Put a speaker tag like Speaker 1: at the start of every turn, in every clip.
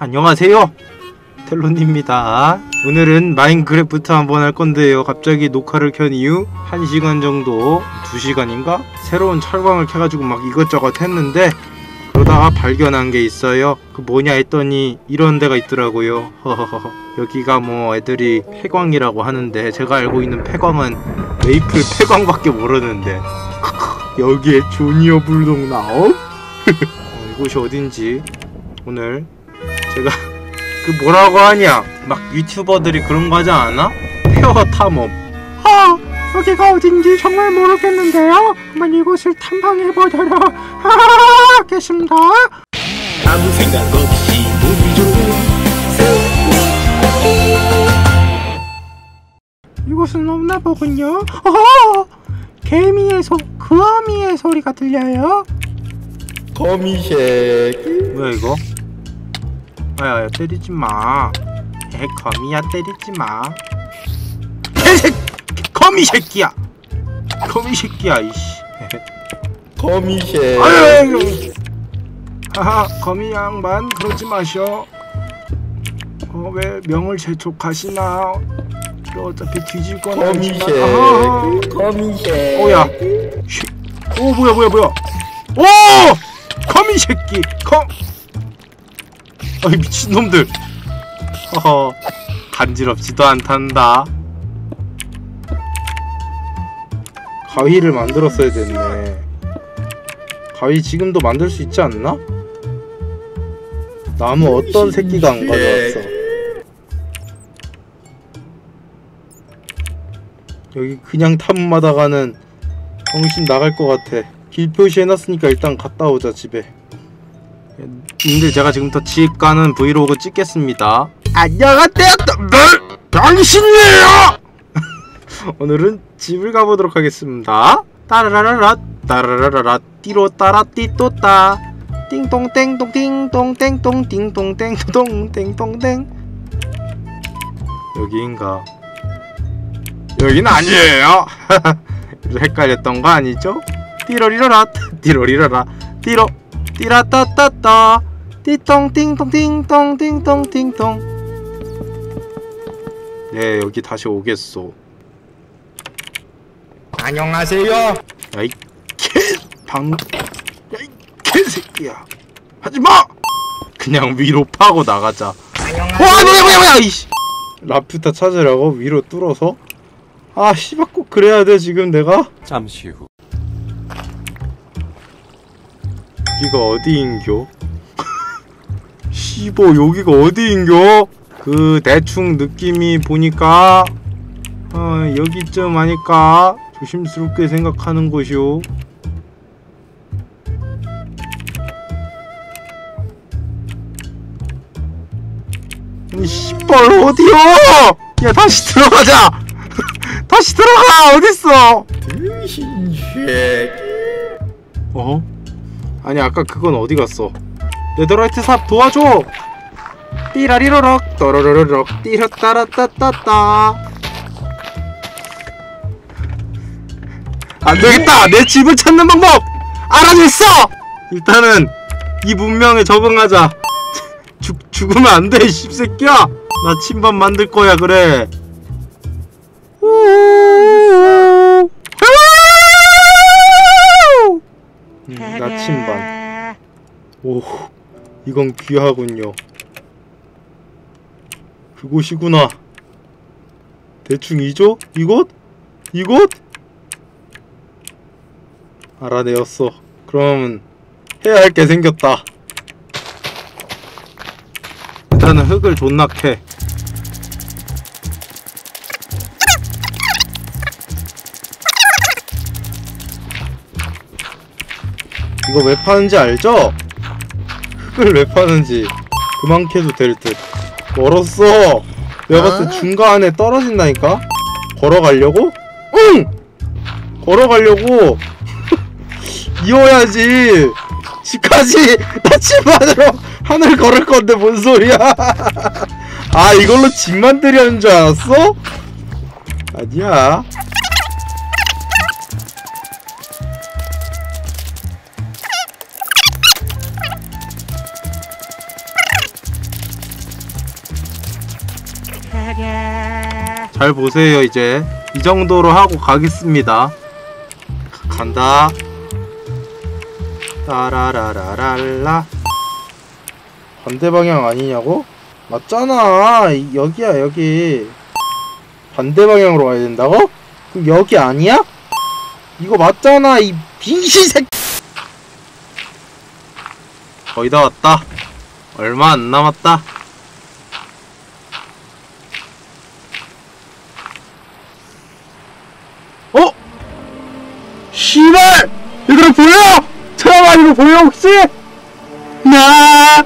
Speaker 1: 안녕하세요. 텔론입니다. 오늘은 마인크래프트 한번 할 건데요. 갑자기 녹화를 켠 이후 1시간 정도 2시간인가? 새로운 철광을 켜가지고 막 이것저것 했는데 그러다가 발견한 게 있어요. 그 뭐냐 했더니 이런 데가 있더라고요. 허허허 여기가 뭐 애들이 폐광이라고 하는데 제가 알고 있는 폐광은 메이플 폐광밖에 모르는데. 여기에 조니어 불독 나옴? 어, 이곳이 어딘지 오늘 제가. 그 뭐라고 하냐? 막 유튜버들이 그런 거 하지 않아? 페어 탐험. 아 여기가 어딘지 정말 모르겠는데요? 한번 이곳을 탐방해보도록 하겠습니다.
Speaker 2: 아무 생각 없이 좋은
Speaker 1: 이곳은 없나 보군요. 어 개미의 소 그어미의 소리가 들려요?
Speaker 2: 거미새끼.
Speaker 1: 뭐야 이거? 아야 때리지 마. 에 거미야 때리지 마. 개새 거미 새끼야. 거미 새끼야 이씨.
Speaker 2: 거미 새
Speaker 1: 아유 하하 거미 양반 그러지 마셔. 어 왜 명을 재촉하시나? 어차피 뒤질 건.
Speaker 2: 거미새 거미새
Speaker 1: 오야. 쉿. 오 뭐야 뭐야 뭐야. 오 거미 새끼 거. 아이 미친놈들. 허허 간지럽지도 않단다. 가위를 만들었어야 됐네. 가위 지금도 만들 수 있지 않나? 나무 어떤 새끼가 안 가져왔어? 여기 그냥 탐험하다가는 정신 나갈 것 같아. 길 표시해놨으니까 일단 갔다 오자 집에. 근데 제가 지금부터 집 가는 브이로그 찍겠습니다. 안녕하세요, 널 당신이에요. 오늘은 집을 가보도록 하겠습니다. 따라라라라 따라라라라 띠로 따라 띠또따 띵동 땡동 띵동 땡동 띵동 땡동 땡동 땡 여기인가? 여긴 아니에요. 헷갈렸던 거 아니죠? 띠로리라라 띠로리라라 띠로 띠라따따따. 띠똥 띵똥 띵똥 띵똥 띵똥 네 여기 다시 오겠소.
Speaker 2: 안녕하세요.
Speaker 1: 야이 개방 야이 개새끼야. 하지마! 그냥 위로 파고 나가자. 와 뭐야 뭐야 뭐야 이씨. 라퓨타 찾으라고? 위로 뚫어서? 아 씨발 꼭 그래야 돼 지금 내가?
Speaker 3: 잠시 후
Speaker 1: 여기가 어디인겨? 씨보 여기가 어디인겨? 그 대충 느낌이 보니까 어 여기쯤 아닐까 조심스럽게 생각하는 곳이오 아니 씨발 어디요? 야 다시 들어가자 다시 들어가 어딨어 어? 아니 아까 그건 어디 갔어? 네더라이트 삽 도와줘! 띠라리로럭 떠러러러럭 띠라따라따따따 안되겠다! 내 집을 찾는 방법! 알아냈어! 일단은 이 문명에 적응하자 죽, 죽으면 안돼 이 씹새끼야! 나 침반 만들 거야 그래 우우우우. 음, 나침반. 오 이건 귀하군요. 그곳이구나. 대충 이죠? 이곳? 이곳? 알아내었어. 그럼 해야 할 게 생겼다. 일단은 흙을 존나 캐 이거 왜 파는지 알죠? 흙을 왜 파는지 그만 캐도 될듯 멀었어 내가 봤을 때 중간에 떨어진다니까? 걸어가려고? 응! 걸어가려고 이어야지 집까지 나침반으로 하늘 걸을 건데 뭔 소리야 아 이걸로 집 만들려는 줄 알았어? 아니야 잘 보세요 이제. 이 정도로 하고 가겠습니다. 가- 간다. 따라라라랄라. 반대 방향 아니냐고? 맞잖아. 이- 여기야 여기. 반대 방향으로 와야 된다고? 그 여기 아니야? 이거 맞잖아 이 빙신 새끼. 거의 다 왔다. 얼마 안 남았다 보여 혹시? 나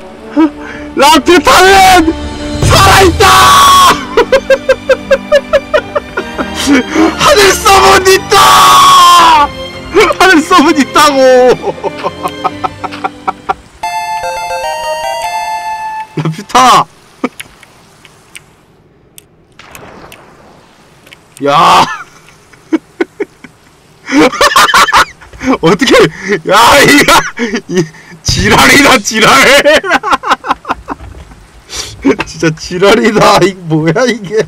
Speaker 1: 라피타는 살아있다! 하늘 서문 있다! 하늘 서문 있다고! 라피타! 야! 어떻게 야 이거 이 지랄이다 지랄. 진짜 지랄이다. 이거 뭐야 이게.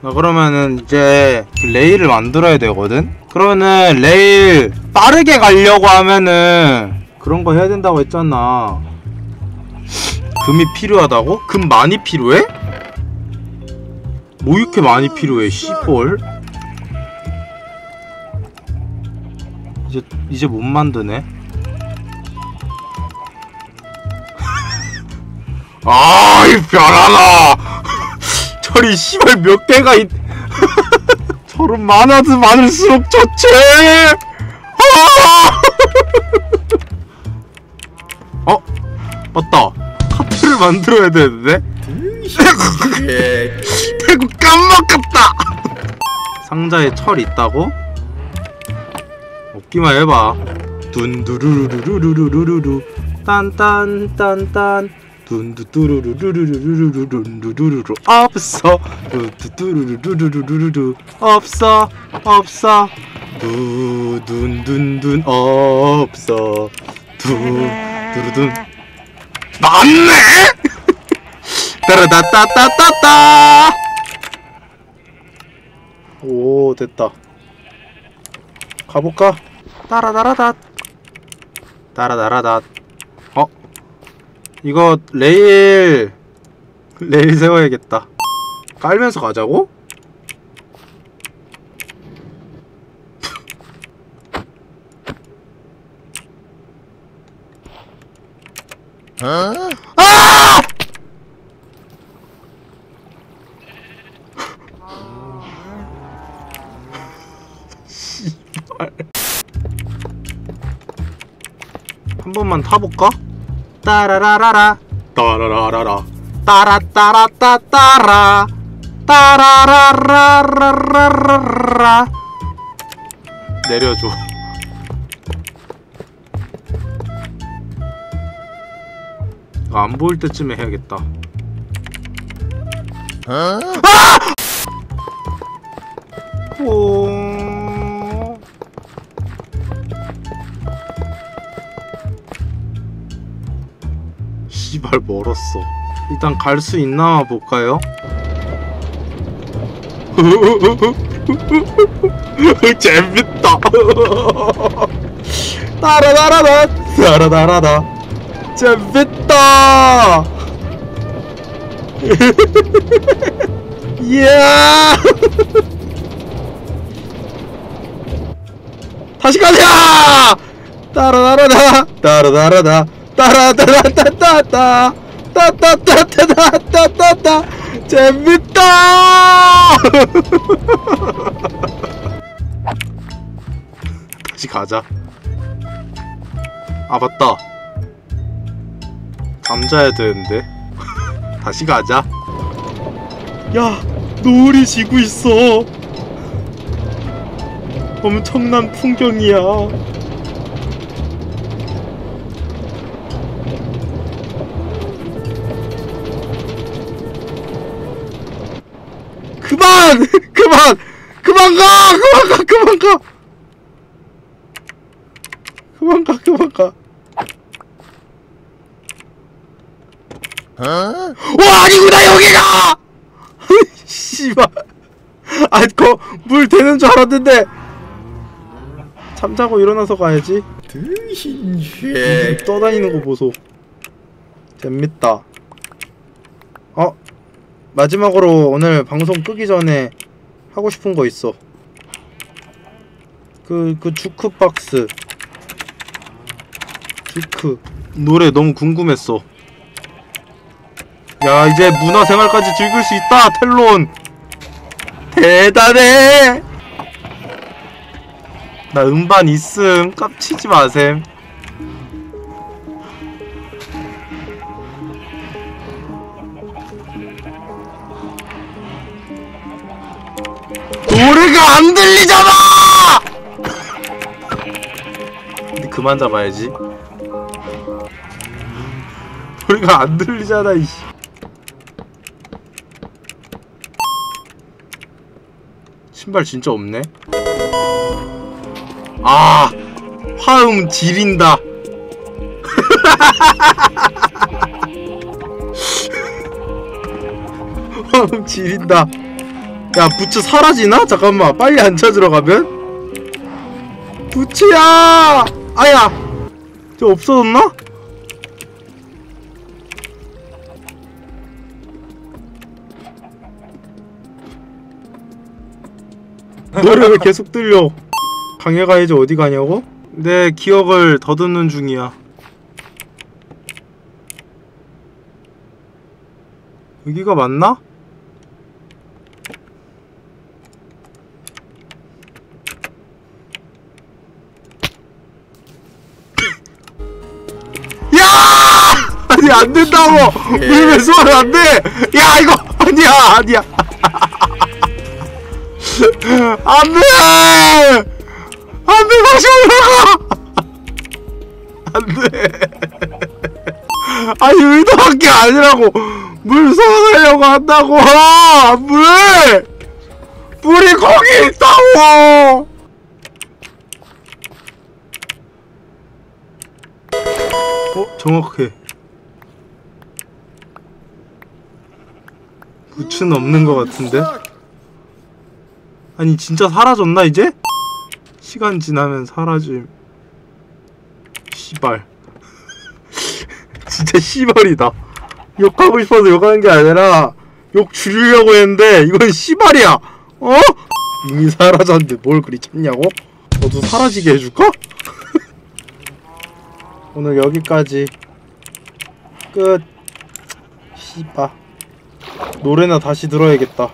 Speaker 1: 나 그러면은 이제 그 레일을 만들어야 되거든? 그러면은 레일 빠르게 가려고 하면은 그런 거 해야 된다고 했잖아. 금이 필요하다고? 금 많이 필요해? 뭐 이렇게 많이 필요해 씨볼 이제 이제 못 만드네. 아, 이 변하나. 철이 씨발 몇 개가 있. 철은 많아도 많을수록 좋지. 아! 어, 맞다. 카트를 만들어야 되는데.
Speaker 2: 예.
Speaker 1: 대구 깜먹었다. 상자에 철 있다고? 없기만 해봐. 둔두루루루루루루루루 딴딴딴딴. 둔두뚜루루루루루루루루루루루. 없어. 둔두뚜루루루루루루. 없어. 없어. 두둔둔둔. 없어. 두두루둔. 맞네! 따라다따따따따! 오 됐다. 가볼까? 따라다라닷 따라다라닷 어? 이거 레일 레일 세워야겠다 깔면서 가자고? 아! 한 번만 타볼까? 따라라라라. 따라라라라. 따라따라따따라. 따라라라라라라라. 내려줘. 안 보일 때쯤에 해야겠다. 아! 오... 씨발 멀었어. 일단 갈 수 있나 볼까요? 재밌다. 따라다라다 따라다라다 재밌다. 이야. 다시 가자! 따라다라다 따라다라다 따라다라따따따 따따따따따따따 재밌다! 다시 가자. 아 맞다. 잠자야 되는데. 다시 가자. 야, 노을이 지고 있어. 엄청난 풍경이야. 그만! 그만! 그만 가! 그만 가! 그만 가! 그만 가! 그만 가!
Speaker 2: Huh?
Speaker 1: 와 아니구나 여기가 씨발 아거 물 되는 줄 알았는데 잠자고 일어나서 가야지
Speaker 2: 등신 새끼.
Speaker 1: 떠다니는 거 보소 재밌다 어 마지막으로 오늘 방송 끄기 전에 하고 싶은 거 있어. 그 그 주크 박스. 주크. 노래 너무 궁금했어. 야 이제 문화생활까지 즐길 수 있다 텔론. 대단해. 나 음반 있음. 깝치지 마셈 노래가 안 들리잖아! 근데 그만 잡아야지. 노래가 안 들리잖아 이씨. 신발 진짜 없네. 아 화음 지린다. 화음 지린다 야 부츠 사라지나? 잠깐만 빨리 안 찾으러 가면 부츠야 아야 저 없어졌나? 노래 왜 계속 들려 강해 가야지 어디 가냐고? 내 기억을 더듬는 중이야 여기가 맞나? 아니 안 된다고. 왜 소리 안 돼? 야 이거 아니야 아니야. 안 돼. 안 돼, 다시 올라가! 안 돼. 아니, 의도한 게 아니라고! 물 소환하려고 한다고! 물! 물이 거기 있다고! 어? 정확해. 부츠는 없는 것 같은데? 아니, 진짜 사라졌나, 이제? 시간 지나면 사라짐. 씨발. 진짜 씨발이다. 욕하고 싶어서 욕하는 게 아니라 욕 줄이려고 했는데 이건 씨발이야. 어? 이미 사라졌는데 뭘 그리 찾냐고? 너도 사라지게 해줄까? 오늘 여기까지 끝. 씨발. 노래나 다시 들어야겠다.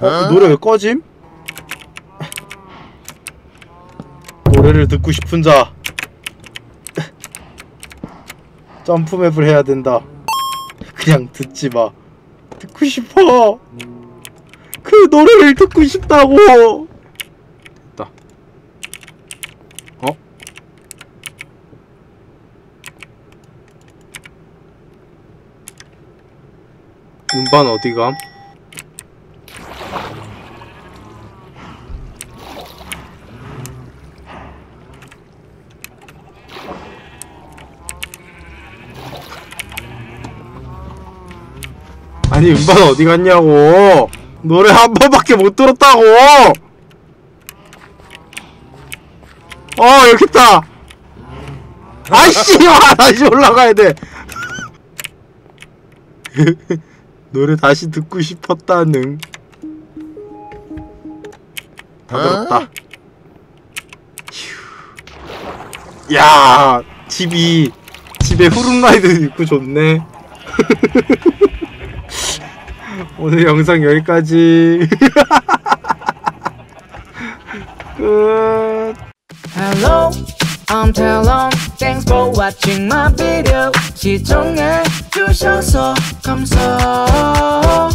Speaker 1: 어? 이 노래 왜 꺼짐? 노래를 듣고 싶은 자 점프맵을 해야 된다 그냥 듣지 마 듣고 싶어 그 노래를 듣고 싶다고 음반 어디감? 아니 음반 어디 갔냐고! 노래 한 번밖에 못 들었다고! 어 여기 있다! 아이씨 와 다시 올라가야 돼 노래 다시 듣고 싶었다는. 다 들었다. 휴. 야 집이 집에 후룸라이드 있고 좋네. 오늘 영상 여기까지. 끝.
Speaker 3: Hello, I'm Talon. Thanks for watching my video. 시청해 주셔서 감사합니다.